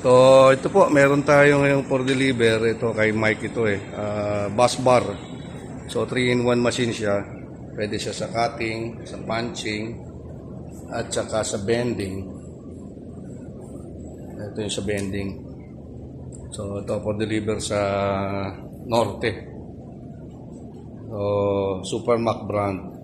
So, ito po, meron tayo ngayong for deliver. Ito kay Mike ito eh. Ah, bus bar. So, 3-in-1 machine siya. Pwede siya sa cutting, sa punching, at saka sa bending. Ito yung sa bending. So, ito for deliver sa Norte. So, Super Mac brand.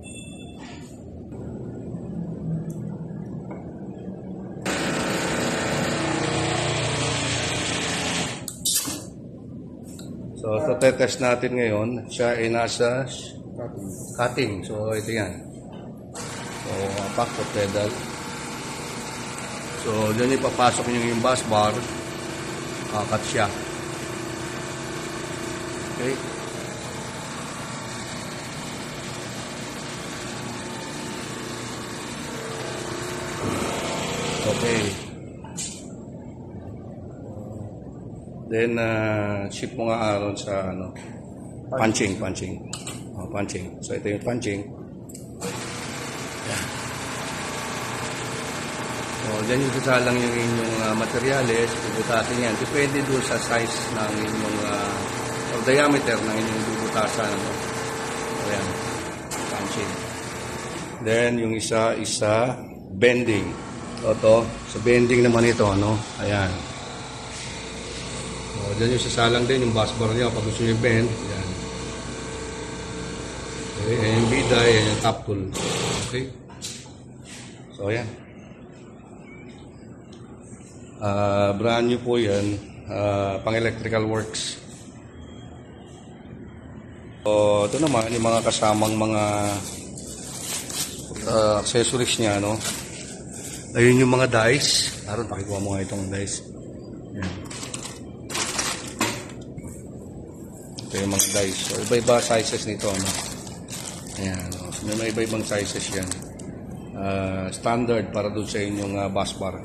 So, ito test natin ngayon. Siya ay nasa cutting. So, ito yan. So, pack foot pedal. So, dyan ipapasok nyo yung bus bar. Kakat siya. Okay. Okay. Then, uh, ship mo nga aron sa ano, punching, punching. Oh, punching. So, ito yung punching. Yan. So, dyan yung sasalang yung inyong uh, materyales, bubutasin yan. Depende doon sa size ng inyong, uh, or diameter ng inyong bubutasan. Ano? So. Punching. Then, yung isa, isa, bending. So, ito, sa bending naman ito, ano? Ayan. O, dyan yung sasalang din, yung bus bar niya, pag gusto nyo bend, yan. Okay, ayan yung bida, ayan yung top tool. Okay? So, ayan. Ah, brand new po yan, ah, pang electrical works. So, ito naman, yung mga kasamang mga ah, accessories niya, no? Ayun yung mga dice. Aron, pakikuha mo nga itong dice. Yan. Ito yung mga dice. So, iba-iba sizes nito, ano? Ayan, no? May mga iba-ibang sizes yan. Ah, standard para doon sa inyong uh, bus bar.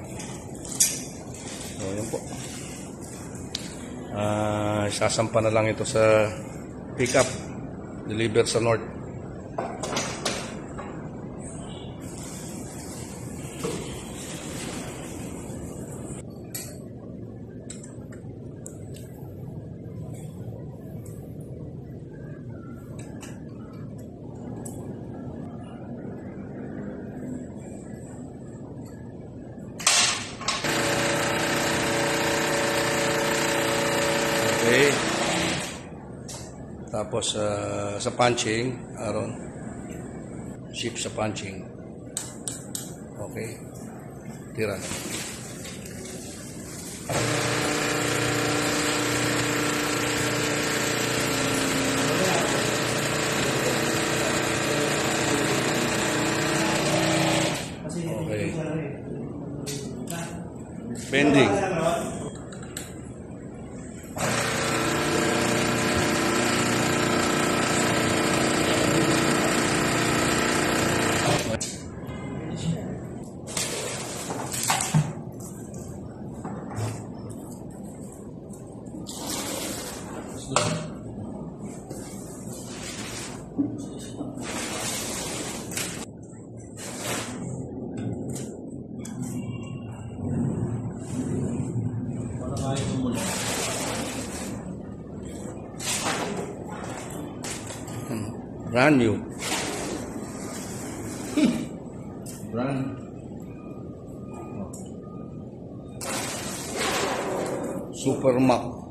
So, yun po. Ah, sasampa na lang ito sa pickup. Deliver sa north. Okay. Tapos ah, sa punching, aron. Ship sa punching. Okay. Tira. Okay. Bending. Brand new. Brand. Super Mac.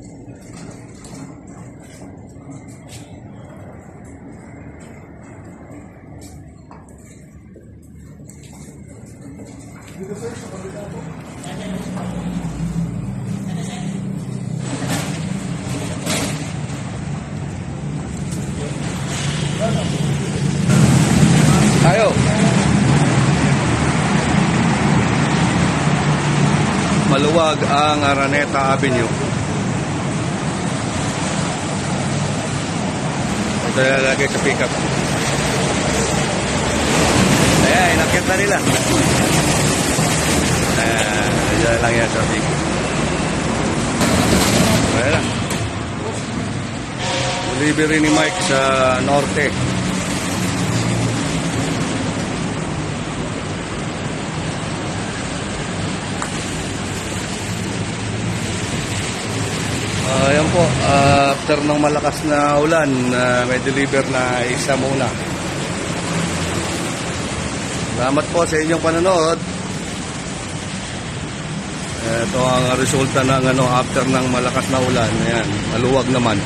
Asan? Lactogen. Magbutas, kape. Tayo. Maluwag ang Araneta Avenue. Ito lalagay sa pickup. Ayan, inakit na nila. Ayan, dyan lang. Delivery ni Mike sa Norte. Ah, Ayan po, ah, after ng malakas na ulan, ah, may deliver na isa muna. Salamat po sa inyong panonood. Ito ang resulta ng ano after ng malakas na ulan. Ayan, maluwag naman.